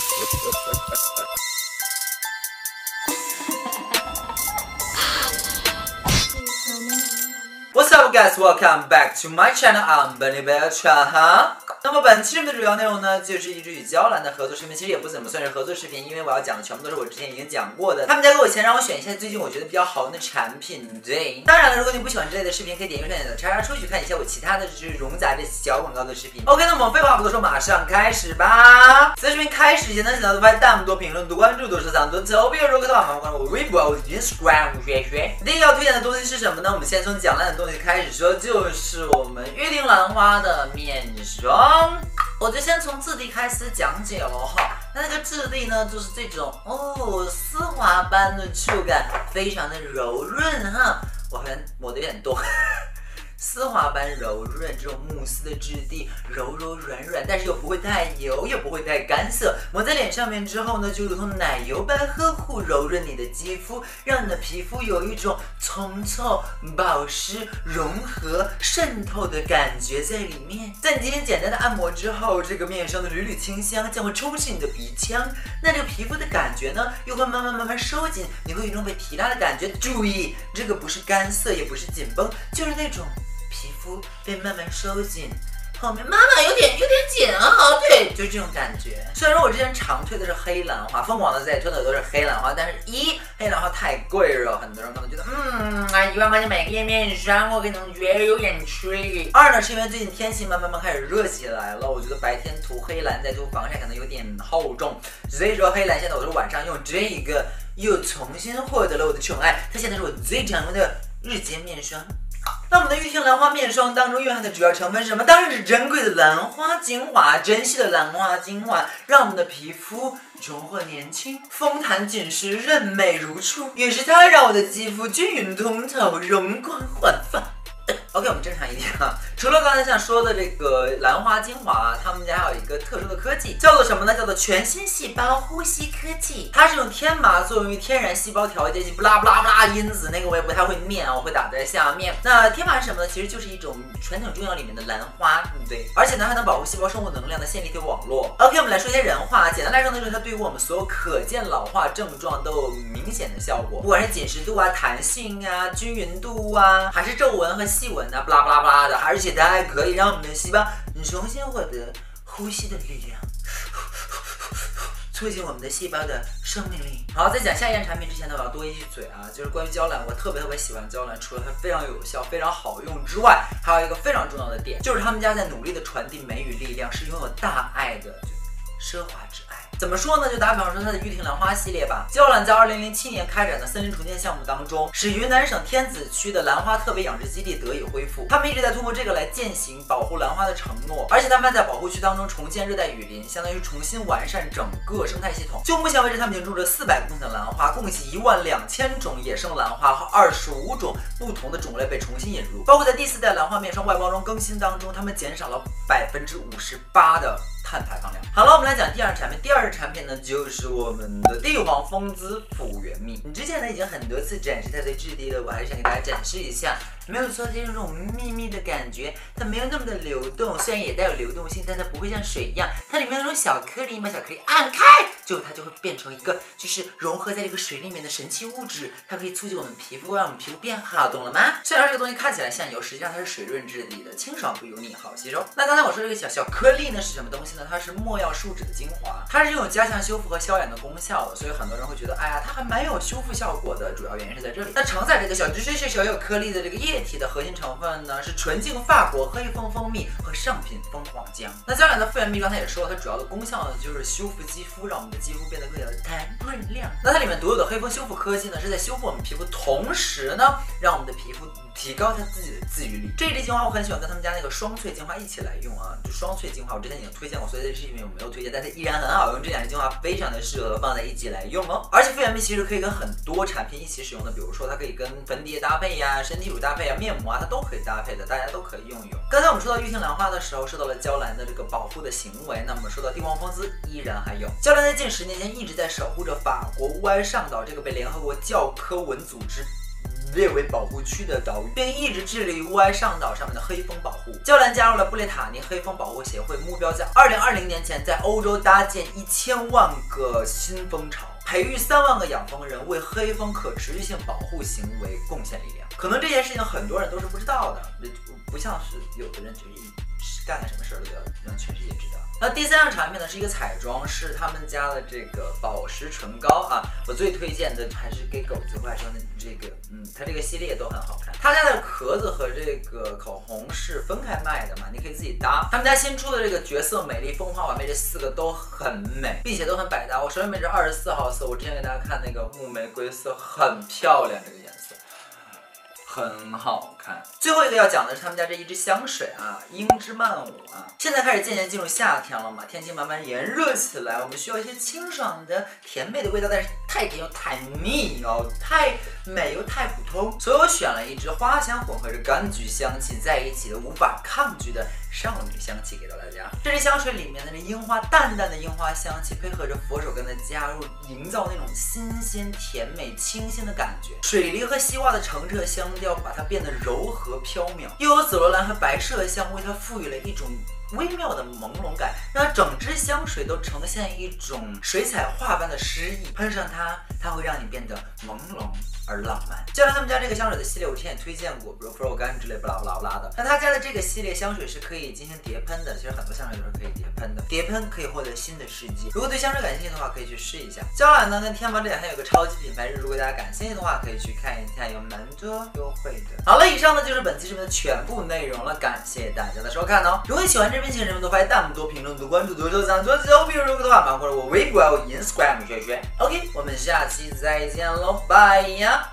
Yeah. Guys? Welcome back to my channel. I'm Bunny Bear Chan. 那么本期视频的主要内容呢，就是一支与娇兰的合作视频，其实也不怎么算是合作视频，因为我要讲的全部都是我之前已经讲过的。他们家给我钱让我选一下最近我觉得比较好用的产品。对，当然了，如果你不喜欢这类的视频，可以点右上角的叉叉出去看一下我其他的就是冗杂的小广告的视频。OK，那么我废话不多说，马上开始吧。在视频开始前呢，请大家多拍弹幕、多评论、多关注、多收藏、多投币。如果的话，麻烦关注我微博、Instagram、学学。第一个要推荐的东西是什么呢？我们先从讲烂的东西开始说，就是我们玉林兰花的面霜。我就先从质地开始讲解了哈，那那个质地呢，就是这种哦，丝滑般的触感，非常的柔润哈。我好像抹的有点多。丝滑般柔润，这种慕斯的质地，柔柔软软，但是又不会太油，也不会太干涩。抹在脸上面之后呢，就如同奶油般呵护柔润你的肌肤，让你的皮肤有一种通透、保湿、融合、渗透的感觉在里面。在你进行简单的按摩之后，这个面霜的缕缕清香将会充斥你的鼻腔，那这个皮肤的感觉呢，又会慢慢慢慢收紧，你会有一种被提拉的感觉。注意，这个不是干涩，也不是紧绷，就是那种。皮肤被慢慢收紧，后面妈妈有点有点紧啊，对，就这种感觉。虽然说我之前常推的是黑兰花，疯狂的在推的都是黑兰花，但是一黑兰花太贵了，很多人可能觉得，嗯，啊一万块钱买个面霜，我可能觉得有点吹。二呢是因为最近天气慢慢慢开始热起来了，我觉得白天涂黑兰再涂防晒可能有点厚重，所以说黑兰现在我是晚上用这个，又重新获得了我的宠爱，它现在是我最常用的日间面霜。那我们的玉婷兰花面霜当中蕴含的主要成分是什么？当然是珍贵的兰花精华，珍稀的兰花精华，让我们的皮肤重获年轻，丰弹紧实，润美如初。也是它让我的肌肤均匀通透，容光焕发。OK，我们正常一点啊。除了刚才想说的这个兰花精华，他们家还有一个特殊的科技，叫做什么呢？叫做全新细胞呼吸科技。它是用天麻作用于天然细胞调节剂，不拉不拉不拉因子，那个我也不太会念啊，我会打在下面。那天麻是什么呢？其实就是一种传统中药里面的兰花，对。而且呢，还能保护细胞生物能量的线粒体网络。OK，我们来说一些人话，简单来说呢，就是它对于我们所有可见老化症状都有明显的效果，不管是紧实度啊、弹性啊、均匀度啊，还是皱纹和细纹。那不拉不拉不拉的，而且它还可以让我们的细胞重新获得呼吸的力量，促进我们的细胞的生命力。好，在讲下一件产品之前呢，我要多一句嘴啊，就是关于娇兰，我特别特别喜欢娇兰，除了它非常有效、非常好用之外，还有一个非常重要的点，就是他们家在努力的传递美与力量，是拥有大爱的奢华之爱。怎么说呢？就打比方说它的玉婷兰花系列吧。娇兰在二零零七年开展的森林重建项目当中，使云南省天子区的兰花特别养殖基地得以恢复。他们一直在通过这个来践行保护兰花的承诺，而且他们在保护区当中重建热带雨林，相当于重新完善整个生态系统。就目前为止，他们已经种植了四百公顷的兰花，共计一万两千种野生兰花和二十五种不同的种类被重新引入。包括在第四代兰花面霜外包装更新当中，他们减少了百分之五十八的。碳排放量。好了，我们来讲第二产品。第二产品呢，就是我们的帝皇蜂姿复原蜜。你之前呢已经很多次展示它的质地了，我还是想给大家展示一下。没有错，就是这种密密的感觉，它没有那么的流动，虽然也带有流动性，但它不会像水一样，它里面那种小颗粒嘛，小颗粒按开，就它就会变成一个就是融合在这个水里面的神奇物质，它可以促进我们皮肤，让我们皮肤变好，懂了吗？虽然这个东西看起来像油，实际上它是水润质地的，清爽不油腻，好吸收。那刚才我说这个小小颗粒呢是什么东西呢？它是没药树脂的精华，它是拥有加强修复和消炎的功效的，所以很多人会觉得，哎呀，它还蛮有修复效果的，主要原因是在这里。那承载这个小只是小有颗粒的这个液体的核心成分呢是纯净法国黑蜂蜂蜜和上品蜂皇浆。那娇兰的复原蜜刚才也说了，它主要的功效呢就是修复肌肤，让我们的肌肤变得更加的弹润亮。那它里面独有的黑蜂修复科技呢是在修复我们皮肤同时呢，让我们的皮肤。提高它自己的自愈力。这支精华我很喜欢跟他们家那个双萃精华一起来用啊，就双萃精华我之前已经推荐过，所以在视频里我没有推荐，但它依然很好用。这两支精华非常的适合放在一起来用哦。而且复原蜜其实可以跟很多产品一起使用的，比如说它可以跟粉底液搭配呀、身体乳搭配、面膜啊，它都可以搭配的，大家都可以用一用。刚才我们说到玉婷兰花的时候，说到了娇兰的这个保护的行为，那么说到帝王蜂姿依然还有。娇兰在近十年间一直在守护着法国乌埃上岛这个被联合国教科文组织。列为保护区的岛屿，并一直致力于乌埃上岛上面的黑蜂保护。娇兰加入了布列塔尼黑蜂保护协会，目标在二零二零年前在欧洲搭建一千万个新蜂巢，培育三万个养蜂人，为黑蜂可持续性保护行为贡献力量。可能这件事情很多人都是不知道的，不像是有的人觉得干了什么事儿都要让全世界知道。那第三样产品呢，是一个彩妆，是他们家的这个宝石唇膏啊。我最推荐的还是给狗子化妆的这个，嗯，它这个系列都很好看。他家的壳子和这个口红是分开卖的嘛，你可以自己搭。他们家新出的这个绝色、美丽、风华、完美这四个都很美，并且都很百搭。我手里面这二十四号色，我之前给大家看那个木玫瑰色，很漂亮，这个。很好看。最后一个要讲的是他们家这一支香水啊，樱之曼舞啊。现在开始渐渐进入夏天了嘛，天气慢慢炎热起来，我们需要一些清爽的、甜美的味道，但是太甜又太腻哦，太美又太普通。所以我选了一支花香混合着柑橘香气在一起的无法抗拒的少女香气给到大家。这支香水里面的这樱花，淡淡的樱花香气，配合着佛手柑的加入，营造那种新鲜、甜美、清新的感觉。水梨和西瓜的澄澈香。调把它变得柔和飘渺，又有紫罗兰和白麝香为它赋予了一种微妙的朦胧感，让整支香水都呈现一种水彩画般的诗意。喷上它，它会让你变得朦胧。而浪漫。就像他们家这个香水的系列，我之前也推荐过，比如佛手柑之类，不拉不拉不拉的。那他家的这个系列香水是可以可以进行叠喷的，其实很多香水都是可以叠喷的，叠喷可以获得新的世界。如果对香水感兴趣的话，可以去试一下。娇兰呢，跟天猫这两天有个超级品牌日，如果大家感兴趣的话，可以去看一下，有蛮多优惠的。好了，以上呢就是本期视频的全部内容了，感谢大家的收看哦。如果你喜欢这边，请人们多发弹幕、多评论、多关注、多收藏、多交比如果的话，包括我微博、我 Instagram 学学。OK，我们下期再见喽，拜呀。